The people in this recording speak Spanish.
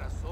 razón.